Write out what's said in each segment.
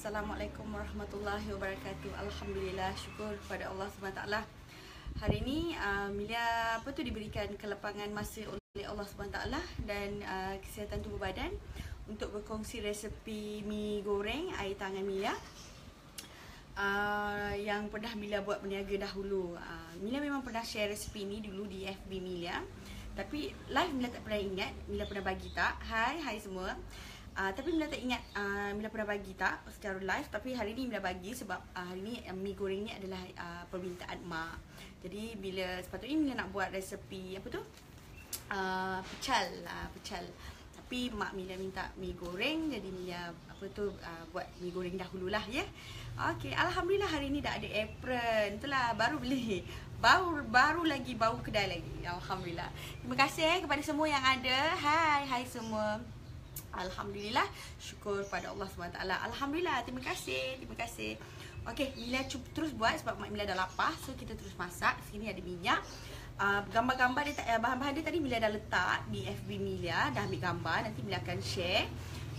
Assalamualaikum warahmatullahi wabarakatuh. Alhamdulillah syukur kepada Allah SWT. Hari ini uh, Milia apa tu diberikan kelapangan masa oleh Allah SWT dan uh, kesihatan tubuh badan untuk berkongsi resepi mi goreng air tangan Milia. Uh, yang pernah Milia buat berniaga dahulu. Uh, Milia memang pernah share resepi ni dulu di FB Milia. Tapi live Milia tak pernah ingat. Milia pernah bagi tak. Hai, hai semua. Uh, tapi Mila tak ingat uh, Mila pernah bagi tak secara live. Tapi hari ni Mila bagi sebab uh, hari ni uh, mi goreng ni adalah uh, permintaan mak. Jadi bila sepatutnya Mila nak buat resepi apa tu? Uh, Pecal uh, Pecal. Tapi mak Mila minta mi goreng Jadi Mila apa tu uh, buat mi goreng dahululah ya. Okay, Alhamdulillah hari ni dah ada apron. Itulah baru beli. Baru baru lagi bau kedai lagi. Alhamdulillah. Terima kasih eh, kepada semua yang ada. Hai, hai semua Alhamdulillah Syukur pada Allah SWT Alhamdulillah Terima kasih Terima kasih. Okay Mila terus buat Sebab Mak Mila dah lapar So kita terus masak. Sini ada minyak. Uh, Gambar-gambar dia uh, Bahan-bahan dia tadi Mila dah letak Di FB Mila Dah ambil gambar Nanti Mila akan share.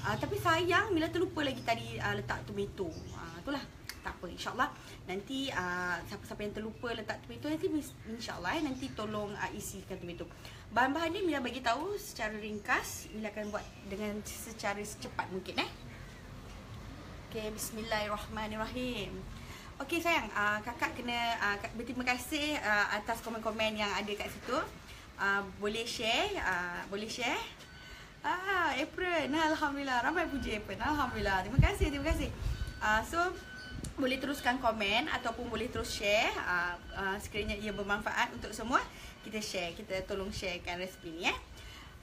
Uh, Tapi sayang Mila terlupa lagi tadi uh, Letak tomato. Uh, Itulah tak apa insyaAllah. Nanti uh, siapa-siapa yang terlupa letak tomato Nanti insyaAllah eh, nanti tolong uh, isikan tomato. Bahan-bahan ni Mila bagi tahu secara ringkas. Mila akan buat dengan secara secepat mungkin eh. Okay, bismillahirrahmanirrahim. Okay sayang, uh, kakak kena uh, berterima kasih uh, atas komen-komen yang ada kat situ. Uh, Boleh share, uh, boleh share. Ah, apron, Alhamdulillah, ramai puji apron Alhamdulillah, terima kasih, terima kasih. Uh, So, boleh teruskan komen ataupun boleh terus share uh, uh, sekiranya ia bermanfaat untuk semua kita share kita tolong sharekan resipi ni eh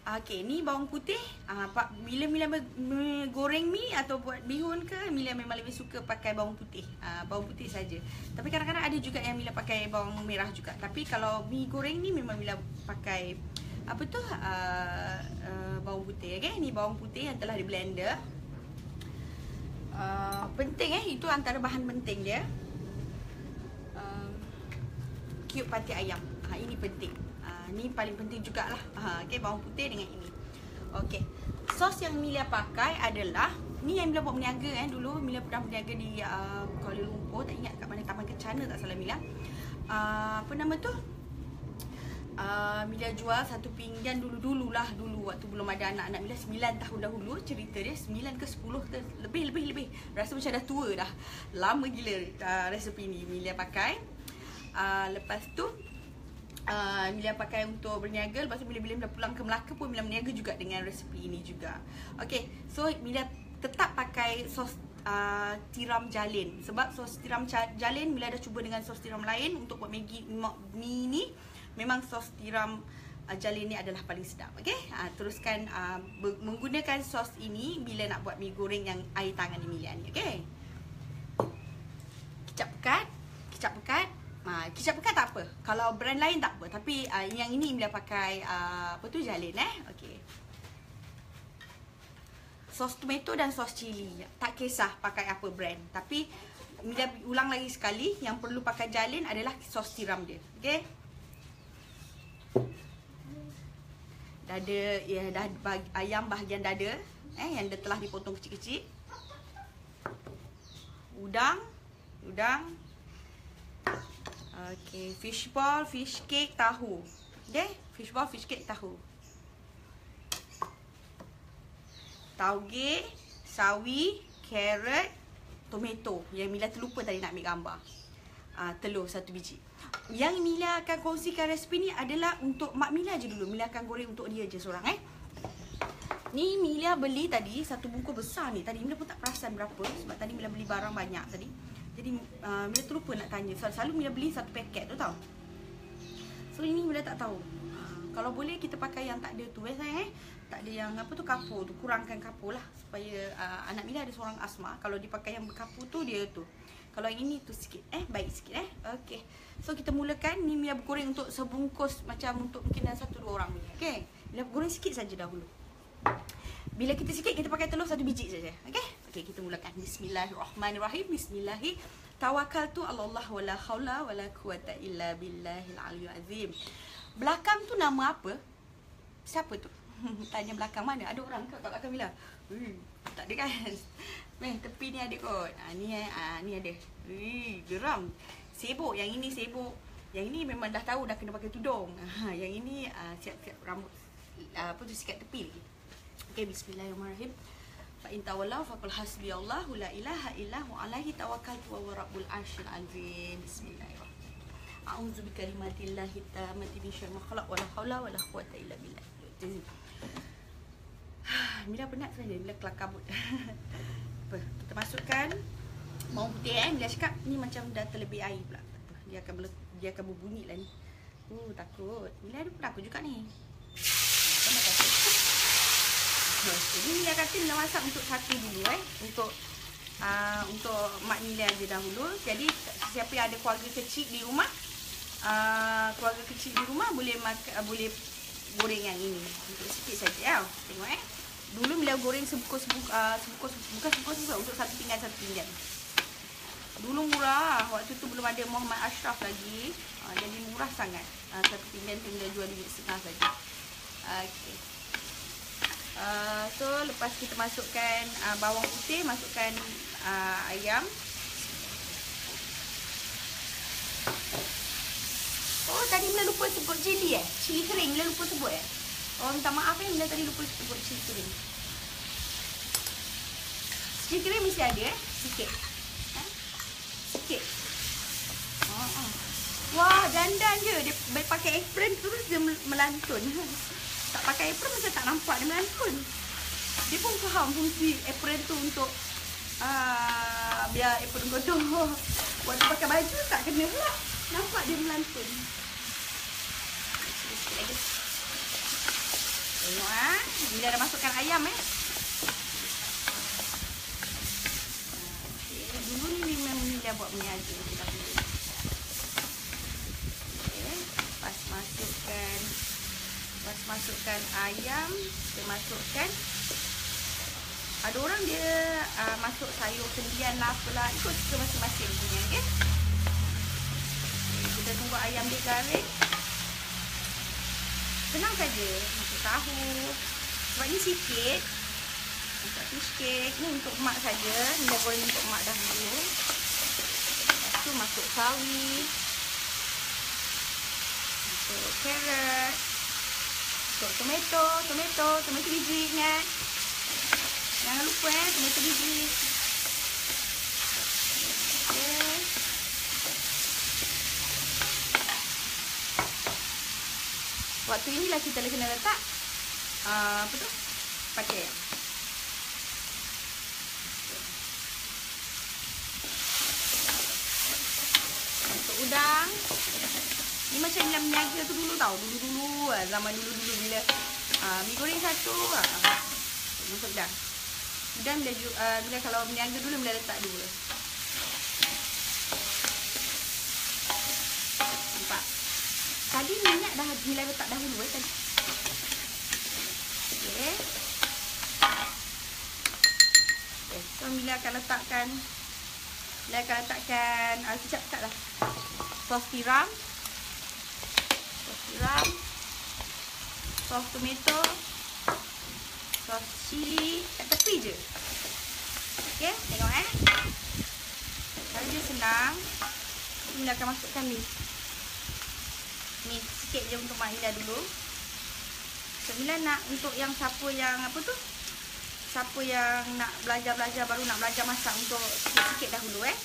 Okey, ni bawang putih. Ah, uh, bila Mila goreng mi atau buat bihun ke, Mila memang lebih suka pakai bawang putih. Ah, uh, bawang putih saja. Tapi kadang-kadang ada juga yang Mila pakai bawang merah juga. Tapi kalau mi goreng ni memang Mila pakai apa tu? Uh, uh, bawang putih. Okey, ni bawang putih yang telah di blender. Uh, penting eh itu antara bahan penting dia. Uh, cube pati ayam. Ha, ini penting. Uh, ni paling penting jugalah. Ha, okay, bawang putih dengan ini. Okey. Sos yang Milia pakai adalah ni yang Milia buat berniaga eh dulu Milia pernah berniaga di uh, Kuala Lumpur tak ingat kat mana Taman Kencana tak salah Milia. Uh, apa nama tu? Uh, Mila jual satu pinggan dulu-dululah dulu waktu belum ada anak-anak. Mila 9 tahun dahulu cerita dia 9 ke 10 ke lebih lebih lebih. Rasa macam dah tua dah. Lama gila uh, resepi ni Mila pakai. Uh, lepas tu uh, Mila pakai untuk berniaga. Lepas tu bila-bila Mila pulang ke Melaka pun Mila berniaga juga dengan resepi ini juga. Okay so Mila tetap pakai sos Uh, tiram jalin. Sebab sos tiram jalin bila dah cuba dengan sos tiram lain untuk buat Maggi mi ni memang sos tiram uh, jalin ni adalah paling sedap okey? Uh, teruskan uh, menggunakan sos ini bila nak buat mi goreng yang air tangan Emilia ni okey? Kicap pekat kicap pekat. Uh, kicap pekat tak apa. Kalau brand lain tak apa. Tapi uh, yang ini Emilia pakai uh, apa tu jalin eh? Okey. Sos tomato dan sos cili tak kisah pakai apa brand. Tapi Emilia ulang lagi sekali yang perlu pakai jalin adalah sos tiram dia okey dada ya dah ayam bahagian dada eh yang dah telah dipotong kecil-kecil. Udang udang. Okey fish ball fish cake tahu. Okey fish ball fish cake tahu. Tauge sawi carrot tomato. Yang Mila terlupa tadi nak ambil gambar uh, telur satu biji yang Mila akan kongsikan resipi ni adalah untuk Mak Mila je dulu. Mila akan goreng untuk dia je seorang eh. Ni Mila beli tadi satu bungkus besar ni. Tadi Mila pun tak perasan berapa sebab tadi Mila beli barang banyak tadi. Jadi uh, Mila terlupa nak tanya. Selalu, selalu Mila beli satu paket tu tau. So ini Mila tak tahu. Uh, kalau boleh kita pakai yang tak ada tu eh sayang eh. Tak ada yang apa tu kapur tu. Kurangkan kapur lah. Supaya uh, anak Mila ada seorang asma. Kalau dipakai yang berkapur tu dia tu. Kalau ini tu sikit eh. Baik sikit eh. Okay. So kita mulakan ni Mia bergoreng untuk sebungkus macam untuk mungkin ada satu dua orang ni. Okey. Mia bergoreng sikit saja dahulu. Bila kita sikit kita pakai telur satu biji saja. Okey. Okey kita mulakan bismillahirrahmanirrahim. Bismillahi tawakkaltu ala Allah wala haula wala quwata illa billahil aliyyil azim. Belakang tu nama apa? Siapa tu? Tanya belakang mana? Ada orang ke kat belakang Mila? Hmm, tak ada kan? Meh, tepi ni ada kot. Ha, ni eh, ha, ni ada. Ui, geram. Sibuk, yang ini sibuk. Yang ini memang dah tahu dah kena pakai tudung. Ha, yang ini uh, siap-siap rambut. Uh, apa tu, sikat tepi lagi. Okay, bismillahirrahmanirrahim. Fa in tawallaw faqul hasbiyallahu la ilaha illa huwa alaihi tawakkaltu wa huwa rabbul arsyil azim. Bismillahirrahmanirrahim. A'udzu bikalimatillahi tammati min syarri ma khalaq wa la haula wa la quwwata illa billah. Mila penat sebenarnya Mila kelak kabut Apa Kita masukkan. Bawang putih eh Mila cakap Ni macam dah terlebih air pula. Apa, Dia akan ber, dia akan berbunyi lah ni. Uh takut. Mila ada takut juga ni. Jadi Mila kata Mila masak untuk satu dulu eh. Untuk uh, Untuk mak Mila je dahulu. Jadi siapa yang ada keluarga kecil di rumah uh, Keluarga kecil di rumah Boleh makan uh, Boleh goreng yang ini Untuk sikit saja ya. Tengok eh Dulu Mila goreng sebungkus uh, sebungkus bukan sebungkus juga untuk satu pinggan satu pinggan. Dulu murah. Waktu tu belum ada Muhammad Ashraf lagi. Uh, jadi murah sangat. Uh, satu pinggan Mila jual RM2 setengah saja. Okey. Uh, so lepas kita masukkan uh, bawang putih, masukkan uh, ayam. Oh tadi Mila lupa sebut cili eh? Cili kering Mila lupa sebut eh? Oh minta maaf ya, Mila tadi lupa sebut cili kering. Cili kering mesti ada eh, sikit. Ha? Sikit. Oh, oh. Wah, dandan je. Dia pakai apron terus dia melantun. Tak pakai apron macam tak nampak dia melantun. Dia pun faham fungsi apron tu untuk uh, biar apron kotor. Waktu pakai baju tak kena pula. Nampak dia melantun. Tengok ah. Bila dah masukkan ayam eh. Okay. Dulu ni memang ni dah buat meniaga kita dulu. Okay. Pas masukkan pas masukkan ayam, kita masukkan ada orang dia uh, masuk sayur kendian lah apalah ikut suka masing-masing punya okay? Ayam dia garing Senang saja Masuk tahu. Sebab ni sikit. Masuk fish cake. Ni untuk mak saja. Ni goreng untuk mak dahulu. Lepas tu masuk sawi. Masuk carrot. Masuk tomato Tomato Tomato biji ingat. Jangan lupa eh Tomato biji Waktu inilah kita kena letak uh, Apa tu? Pakai. Untuk udang. Ni macam dalam meniaga tu dulu tau. Dulu-dulu ah, Zaman dulu-dulu bila uh, Mi goreng satu uh, Masuk udang. Udang bila, uh, bila kalau meniaga dulu Bila letak dua Tadi minyak dah Mila letak dahulu eh tadi. Okey. Okay, so Mila akan letakkan Mila akan letakkan ah, Sekejap dekat lah. Sos tiram. Sos tiram. Sos tomato. Sos cili Kat tepi je. Okay, tengok eh. Cara dia senang Mila akan masukkan ni Ni sikit je untuk Mak Ila dulu. Sembilan nak untuk yang siapa yang apa tu? Siapa yang nak belajar-belajar baru nak belajar masak untuk sikit-sikit dahulu eh.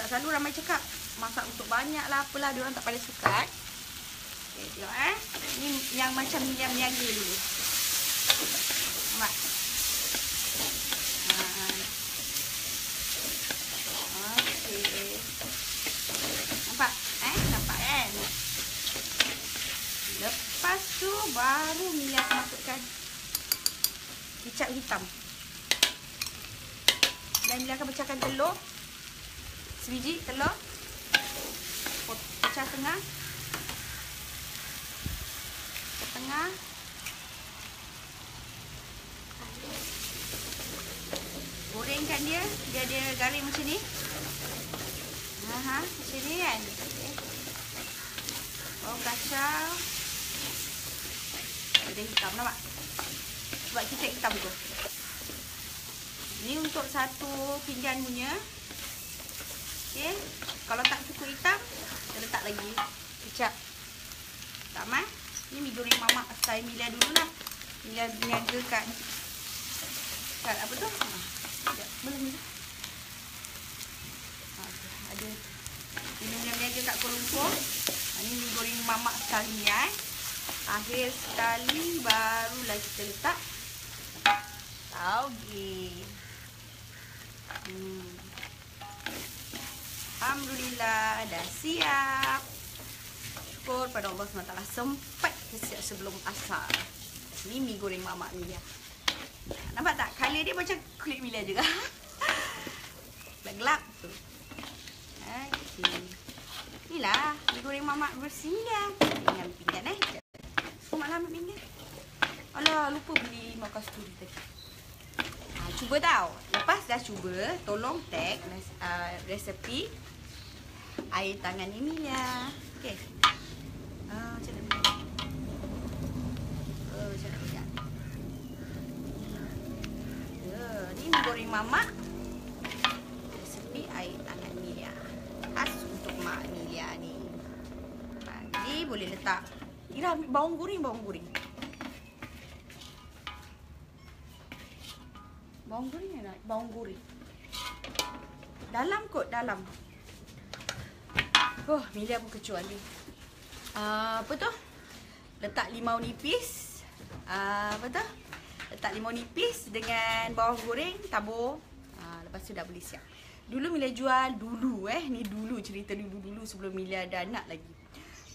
Tak selalu ramai cakap masak untuk banyak lah apalah dia orang tak pada suka. Eh. Okay, tengok eh. Ni yang macam yang niaga dulu. Mak. tu baru Mila masukkan kicap hitam. Dan Mila akan pecahkan telur. Sebiji telur. Pecah tengah. Pecah tengah. Gorengkan dia. Dia ada garing macam ni. Aha, macam ni kan. Oh, kacau dia hitam nampak sebab kita hitam tu Ni untuk satu pinggan punya. Okey. Kalau tak cukup hitam, kita letak lagi kecap. Sama. Ni mi goreng mamak style Milia dulu lah. Milia niaga kat apa tu? Ha. Boleh ni. Ada ini yang niaga kat Kuala Lumpur. Ha, ni mi goreng mamak style ni eh. Akhir sekali barulah kita letak tauge. Hmm. Alhamdulillah dah siap. Syukur pada Allah SWT sempat kesiap sebelum asar. Ni mi goreng mamak ni ya. Nampak tak? Color dia macam kulit Mila juga. Gelap tu. Okey. Inilah mi goreng mamak bersih ya. Dengan pinggan eh. Oh, malam ambil pinggan. Alah, lupa beli makan sturi tadi. Ha, cuba tau. Lepas dah cuba, tolong tag uh, resepi air tangan ini ya. Okey. Ah, macam mana? Ya, ni mi goreng mamak. Resepi air tangan Milia. Khas untuk mak Milia ni. Jadi boleh letak. Ira ambil bawang goreng, bawang goreng. Bawang goreng nak? Bawang goreng. Dalam kot, dalam. Oh, Milia pun kecuali. ni. Uh, apa tu? Letak limau nipis. Uh, apa tu? Letak limau nipis dengan bawang goreng, tabur. Uh, lepas tu dah boleh siap. Dulu Mila jual dulu eh. Ni dulu cerita dulu-dulu sebelum Mila ada anak lagi.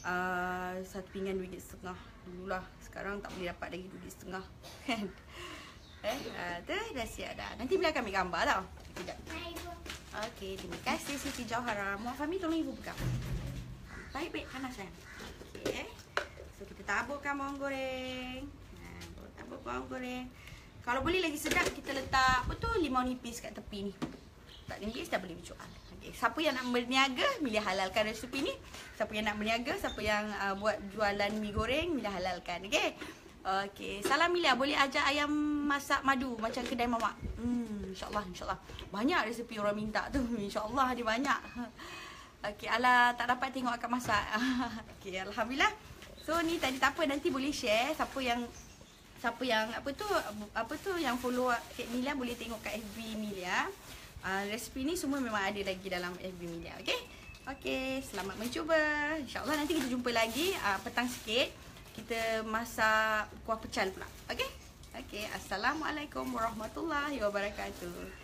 Uh, satu pinggan RM2.5 Dululah Sekarang tak boleh dapat lagi RM2.5 Kan Eh, uh, tu dah siap dah Nanti Mila akan ambil gambar tau Sekejap Okey, terima kasih Siti Jauhara. Muak Fahmi tolong ibu pegang. Baik-baik panas sayang. Okey. So kita taburkan bawang goreng. Ha, tabur bawang goreng. Kalau boleh lagi sedap kita letak apa tu limau nipis kat tepi ni. Tak nipis dah boleh dijual. Siapa yang nak berniaga, milih halalkan resepi ni. Siapa yang nak berniaga, siapa yang uh, buat jualan mi goreng, milih halalkan. Okey. Okey, salam Milia. Boleh ajar ayam masak madu macam kedai mamak. Hmm, insya-Allah, insya-Allah. Banyak resepi orang minta tu. Insya-Allah dia banyak. Okey, ala tak dapat tengok akak masak. Okey, alhamdulillah. So ni tadi tak apa nanti boleh share siapa yang siapa yang apa tu apa tu yang follow Kak Milia boleh tengok kat FB Milia. Uh, resepi ni semua memang ada lagi dalam FB Milia. Okey. Okey, selamat mencuba. Insya-Allah nanti kita jumpa lagi uh, petang sikit kita masak kuah pecal pula. Okey? Okey, assalamualaikum warahmatullahi wabarakatuh.